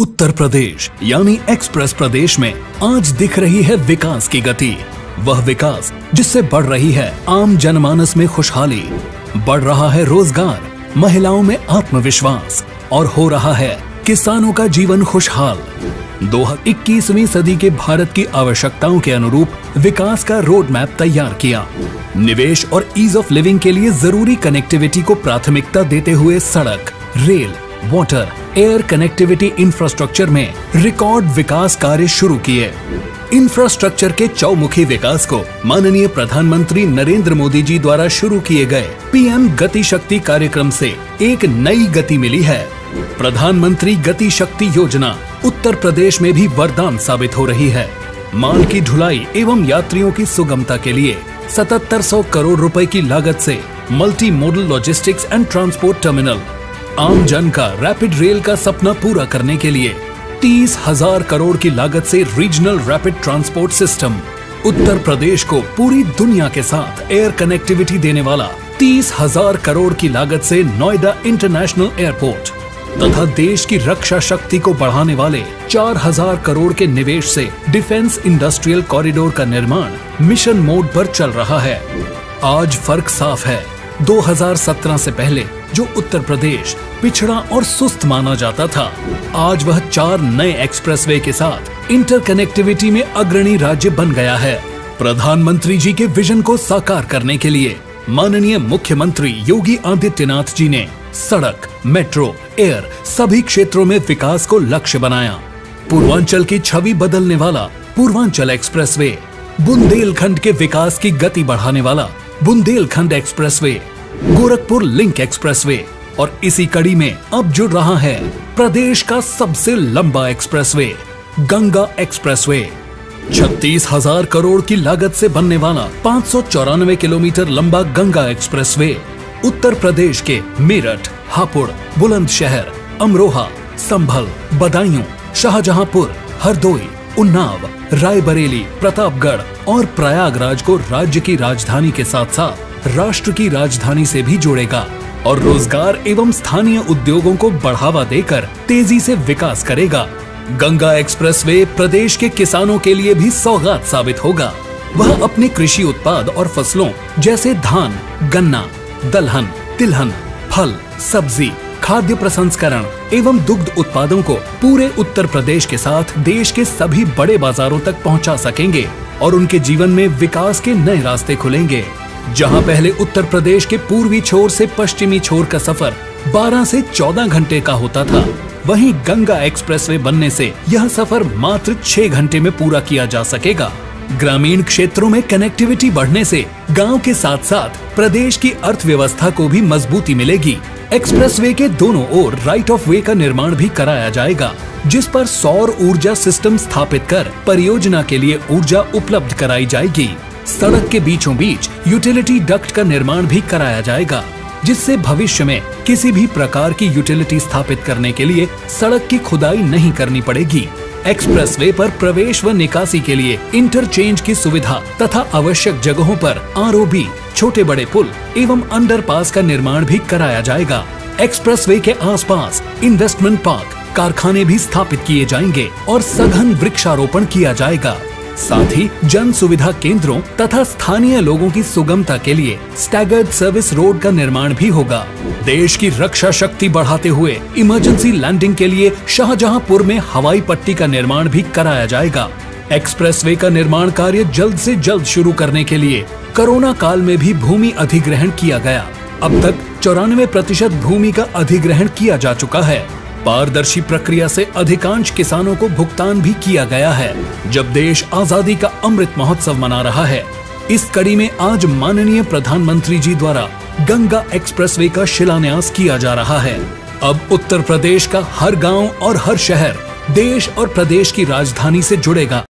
उत्तर प्रदेश, यानी एक्सप्रेस प्रदेश में आज दिख रही है विकास की गति। वह विकास जिससे बढ़ रही है आम जनमानस में खुशहाली, बढ़ रहा है रोज़गार, महिलाओं में आत्मविश्वास, और हो रहा है किसानों का जीवन खुशहाल। दो इक्कीसवीं सदी के भारत की आवश्यकताओं के अनुरूप विकास का रोड मैप तैयार किया। निवेश और ईज ऑफ़ लिविंग के लिए ज़रूरी कनेक्टिविटी को प्राथमिकता देते हुए सड़क, rail water air connectivity infrastructure में रिकॉर्ड विकास कार्य शुरू किए। इंफ्रास्ट्रक्चर के चौमुखी विकास को माननीय प्रधानमंत्री नरेंद्र मोदी जी द्वारा शुरू किए गए पीएम गति शक्ति कार्यक्रम से एक नई गति मिली है। प्रधानमंत्री गति शक्ति योजना उत्तर प्रदेश में भी वरदान साबित हो रही है। माल की ढुलाई एवं यात्रियों की सुगमता के लिए 7700 करोड़ रुपए की लागत से multi modal logistics and transport terminal आम जन का रैपिड रेल का सपना पूरा करने के लिए तीस हज़ार करोड़ की लागत से regional rapid transport system Uttar Pradesh को पूरी दुनिया के साथ एयर कनेक्टिविटी देने वाला तीस हज़ार करोड़ की लागत से नोएडा इंटरनेशनल एयरपोर्ट तथा देश की रक्षा शक्ति को बढ़ाने वाले 4000 करोड़ के निवेश से डिफेंस इंडस्ट्रियल कॉरिडोर का निर्माण मिशन मोड पर चल रहा है। आज फ़र्क साफ़ है। 2017 से पहले जो उत्तर प्रदेश पिछड़ा और सुस्त माना जाता था, आज वह चार नए एक्सप्रेसवे के साथ इंटरकनेक्टिविटी में अग्रणी राज्य बन गया है। प्रधानमंत्री जी के विजन को साकार करने के लिए माननीय मुख्यमंत्री योगी आदित्यनाथ जी ने सड़क, मेट्रो, एयर, सभी क्षेत्रों में विकास को लक्ष्य बनाया। पूर्वांचल की छवि बदलने वाला पूर्वांचल एक्सप्रेसवे, बुंदेलखंड के विकास की गति बढ़ाने वाला Bundelkhand expressway, Gorakhpur link expressway और इसी कड़ी में अब जुड़ रहा है प्रदेश का सबसे लंबा एक्सप्रेसवे, गंगा एक्सप्रेसवे। छत्तीस हज़ार करोड़ की लागत से बनने वाला पाँच सौ चौरानवे किलोमीटर लंबा गंगा एक्सप्रेसवे, उत्तर प्रदेश के मेरठ, हापुड़, बुलंदशहर, अमरोहा, संभल, बदायूं, शाहजहांपुर, हरदोई उन्नाव, रायबरेली, प्रतापगढ़ और प्रयागराज को राज्य की राजधानी के साथ साथ राष्ट्र की राजधानी से भी जोड़ेगा और रोज़गार एवं स्थानीय उद्योगों को बढ़ावा देकर तेज़ी से विकास करेगा। गंगा एक्सप्रेसवे प्रदेश के किसानों के लिए भी सौगात साबित होगा। वह अपने कृषि उत्पाद और फ़सलों जैसे धान, गन्ना, दलहन, तिलहन, फल, सब्ज़ी खाद्य प्रसंस्करण एवं दुग्ध उत्पादों को पूरे उत्तर प्रदेश के साथ देश के सभी बड़े बाजारों तक पहुँचा सकेंगे और उनके जीवन में विकास के नए रास्ते खुलेंगे। जहाँ पहले उत्तर प्रदेश के पूर्वी छोर से पश्चिमी छोर का सफ़र 12 से 14 घंटे का होता था, वहीं गंगा एक्सप्रेसवे बनने से यह सफ़र मात्र 6 घंटे में पूरा किया जा सकेगा। ग्रामीण क्षेत्रों में कनेक्टिविटी बढ़ने से गाँव के साथ साथ प्रदेश की अर्थव्यवस्था को भी मजबूती मिलेगी। एक्सप्रेसवे के दोनों ओर राइट ऑफ़ वे का निर्माण भी कराया जाएगा, जिस पर सौर ऊर्जा सिस्टम स्थापित कर परियोजना के लिए ऊर्जा उपलब्ध कराई जाएगी। सड़क के बीचों बीच यूटिलिटी डक्ट का निर्माण भी कराया जाएगा, जिससे भविष्य में किसी भी प्रकार की यूटिलिटी स्थापित करने के लिए सड़क की खुदाई नहीं करनी पड़ेगी। एक्सप्रेसवे पर प्रवेश व निकासी के लिए इंटरचेंज की सुविधा तथा आवश्यक जगहों पर आर छोटे बड़े पुल एवं अंडरपास का निर्माण भी कराया जाएगा। एक्सप्रेसवे के आसपास इन्वेस्टमेंट पार्क, कारखाने भी स्थापित किए जाएँगे और सघन वृक्षारोपण किया जाएगा। साथ ही जन सुविधा केंद्रों तथा स्थानीय लोगों की सुगमता के लिए स्टैगर्ड सर्विस रोड का निर्माण भी होगा। देश की रक्षा शक्ति बढ़ाते हुए इमरजेंसी लैंडिंग के लिए शाहजहांपुर में हवाई पट्टी का निर्माण भी कराया जाएगा। एक्सप्रेसवे का निर्माण कार्य जल्द से जल्द शुरू करने के लिए कोरोना काल में भी भूमि अधिग्रहण किया गया। अब तक चौरानवे प्रतिशत भूमि का अधिग्रहण किया जा चुका है। पारदर्शी प्रक्रिया से अधिकांश किसानों को भुगतान भी किया गया है, जब देश आज़ादी का अमृत महोत्सव मना रहा है। इस कड़ी में आज माननीय प्रधानमंत्री जी द्वारा गंगा एक्सप्रेसवे का शिलान्यास किया जा रहा है। अब उत्तर प्रदेश का हर गाँव और हर शहर देश और प्रदेश की राजधानी से जुड़ेगा।